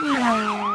Ngira